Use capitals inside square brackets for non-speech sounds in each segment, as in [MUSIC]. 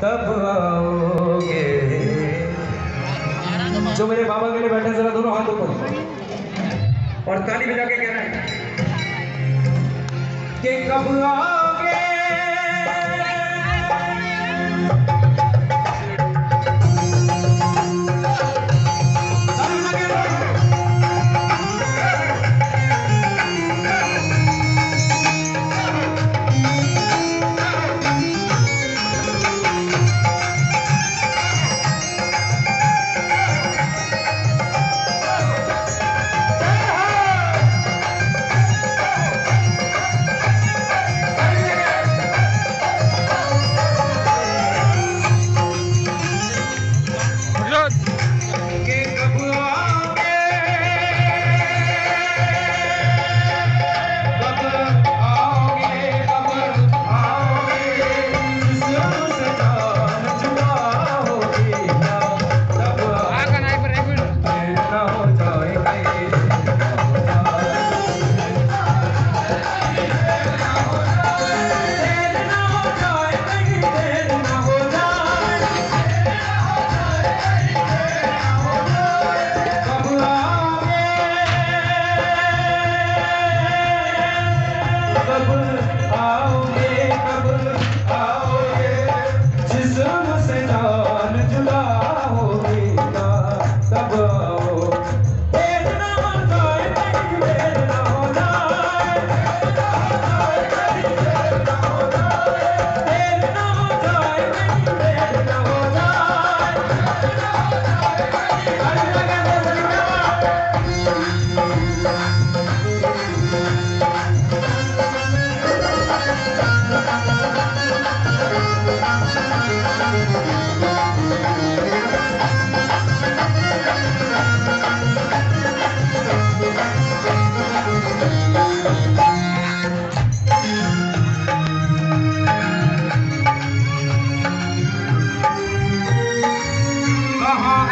तब आओगे। जो मेरे बाबा के लिए बैठे जरा दोनों हाथों पर और ताली बजा के कहना है कि कब आ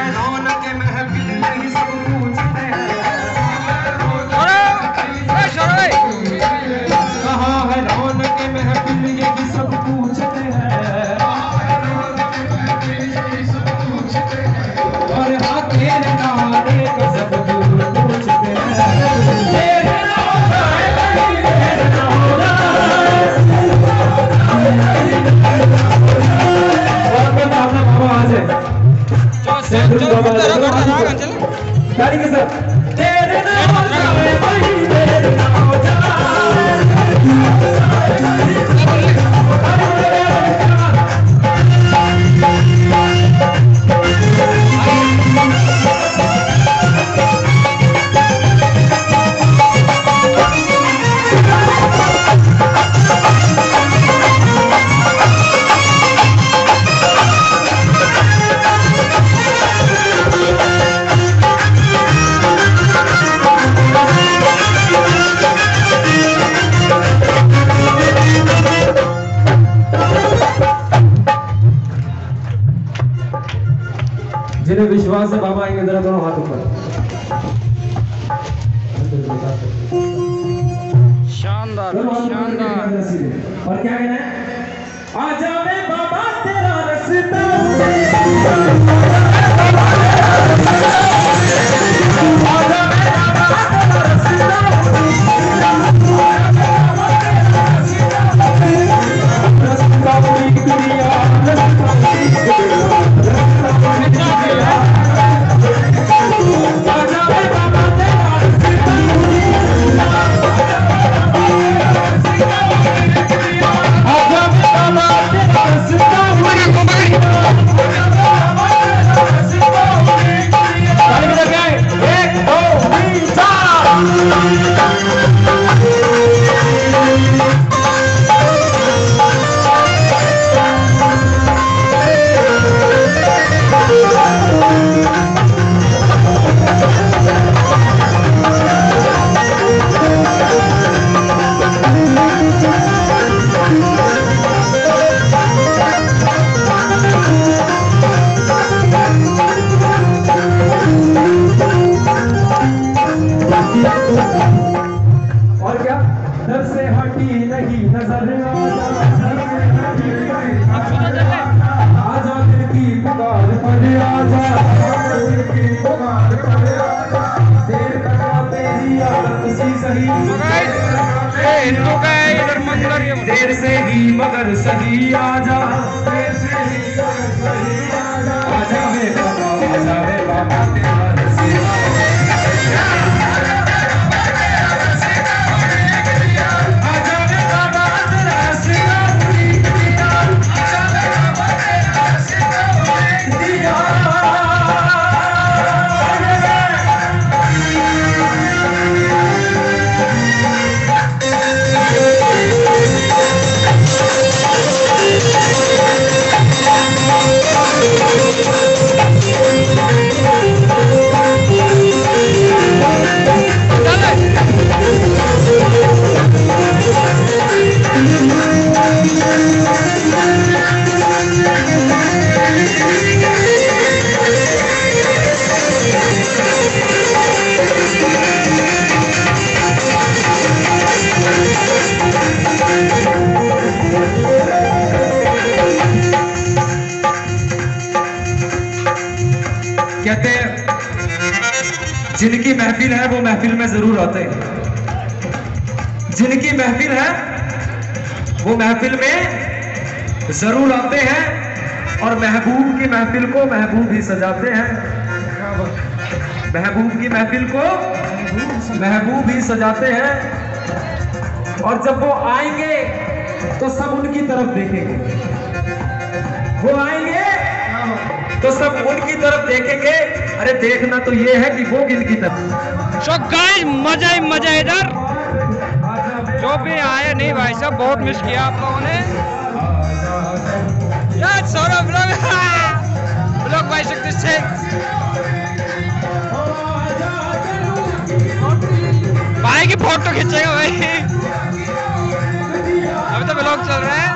and on. चल चल करता रहा करता रहा चल गाड़ी के साथ तेरे नाम जिन्हें विश्वास है बाबा आएँगे जरा दोनों हाथ ऊपर। शानदार शानदार। और क्या कहना है? आजा मैं बाबा तेरा रस्ता। और क्या? दर से हटी नहीं नज़र आजा की पुकार पर आजा की पुकार पर आजा देर कटा सही हिंदू का है इधर मतलब देर से ही मगर सही आजा देर से ही मगर सही आजा आजा मेरे बाबा आजा मेरे बाबा। कहते हैं, जिनकी महफिल है, वो महफिल में ज़रूर आते हैं। जिनकी महफिल है, वो महफिल में ज़रूर आते हैं और महबूब की महफिल को महबूब ही सजाते हैं। महबूब की महफिल को महबूब ही सजाते हैं। और जब वो आएँगे तो सब उनकी तरफ़ देखेंगे। वो आएँगे तो सब उनकी तरफ़ देखेंगे। अरे देखना तो ये है कि वो गिल की तरफ़। सो गाइस मज़ा ही मज़ा इधर। जो भी आया, नहीं भाई साहब, बहुत मिस किया आप लोगों ने। सौरभ लोग [LAUGHS] भाई शक्ति से? भाई की फ़ोटो खींचेगा भाई। [LAUGHS] अभी तो ब्लॉग चल रहा है।